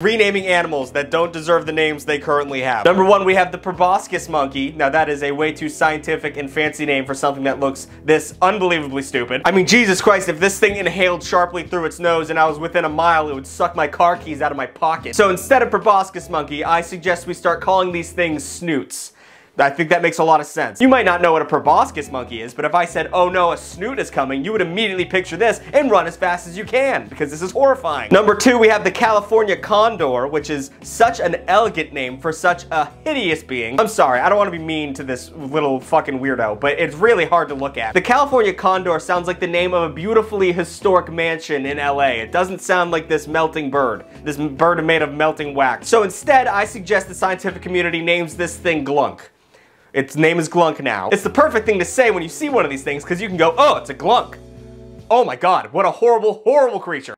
renaming animals that don't deserve the names they currently have. Number one, we have the proboscis monkey. Now that is a way too scientific and fancy name for something that looks this unbelievably stupid. I mean, Jesus Christ, if this thing inhaled sharply through its nose and I was within a mile, it would suck my car keys out of my pocket. So instead of proboscis monkey, I suggest we start calling these things snoots. I think that makes a lot of sense. You might not know what a proboscis monkey is, but if I said, oh no, a snoot is coming, you would immediately picture this and run as fast as you can, because this is horrifying. Number two, we have the California condor, which is such an elegant name for such a hideous being. I'm sorry, I don't want to be mean to this little fucking weirdo, but it's really hard to look at. The California condor sounds like the name of a beautifully historic mansion in LA. It doesn't sound like this melting bird, this bird made of melting wax. So instead, I suggest the scientific community names this thing glunk. Its name is Glunk now. It's the perfect thing to say when you see one of these things because you can go, oh, it's a glunk. Oh my god, what a horrible, horrible creature.